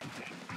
competition.